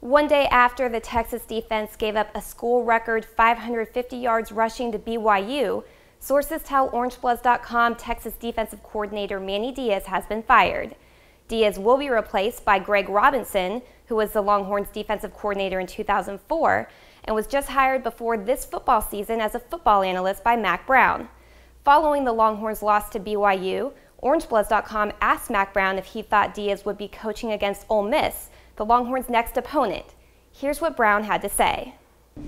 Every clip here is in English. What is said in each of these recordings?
One day after the Texas defense gave up a school record 550 yards rushing to BYU, sources tell OrangeBloods.com Texas defensive coordinator Manny Diaz has been fired. Diaz will be replaced by Greg Robinson, who was the Longhorns defensive coordinator in 2004 and was just hired before this football season as a football analyst by Mack Brown. Following the Longhorns' loss to BYU, OrangeBloods.com asked Mack Brown if he thought Diaz would be coaching against Ole Miss, the Longhorns' next opponent. Here's what Brown had to say.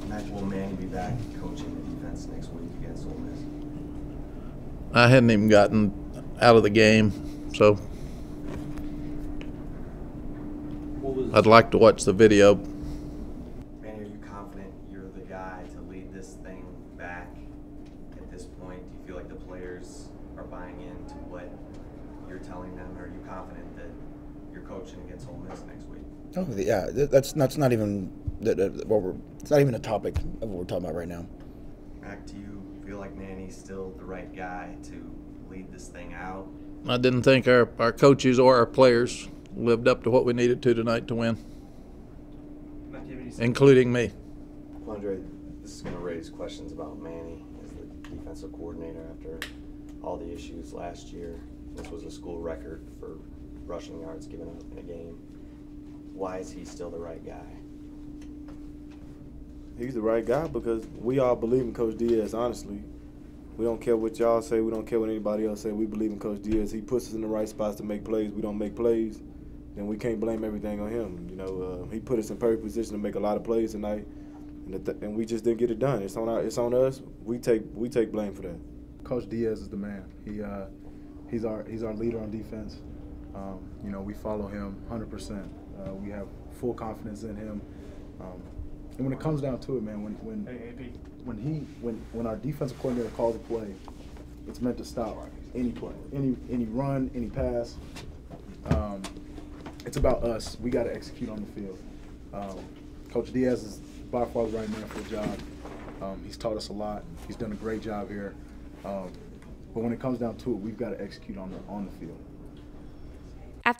Mack, will Manny be back coaching the defense next week against Ole Miss? I hadn't even gotten out of the game, so I'd like to watch the video. Manny, are you confident you're the guy to lead this thing back at this point? Do you feel like the players are buying into what you're telling them? Or are you confident that you're coaching against Ole Miss next week? Oh yeah, that's that's not even that, that, what we're. It's not even a topic of what we're talking about right now. Mack, do you feel like Manny's still the right guy to lead this thing out? I didn't think our, our coaches or our players lived up to what we needed to tonight to win, including me. Andre, this is going to raise questions about Manny as the defensive coordinator after all the issues last year. This was a school record for rushing yards given up in a game. Why is he still the right guy? He's the right guy because we all believe in Coach Diaz, honestly. We don't care what y'all say. We don't care what anybody else say. We believe in Coach Diaz. He puts us in the right spots to make plays. We don't make plays, then we can't blame everything on him. You know, uh, he put us in perfect position to make a lot of plays tonight, and, th- and we just didn't get it done. It's on our, it's on us. We take we take blame for that. Coach Diaz is the man. He uh, he's our he's our leader on defense. Um, you know, we follow him 100%. Uh, we have full confidence in him. Um, and when it comes down to it, man, when when when he when when our defensive coordinator calls a play, it's meant to stop any play, any any run, any pass. Um, it's about us. We got to execute on the field. Um, Coach Diaz is by far the right man for the job. Um, he's taught us a lot. He's done a great job here. Um, but when it comes down to it, we've got to execute on the on the field.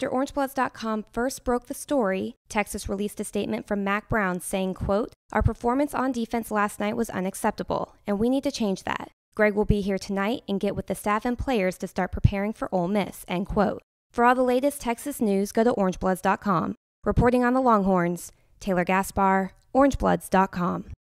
After OrangeBloods.com first broke the story, Texas released a statement from Mack Brown saying, quote, Our performance on defense last night was unacceptable, and we need to change that. Greg will be here tonight and get with the staff and players to start preparing for Ole Miss, end quote. For all the latest Texas news, go to OrangeBloods.com. Reporting on the Longhorns, Taylor Gaspar, OrangeBloods.com.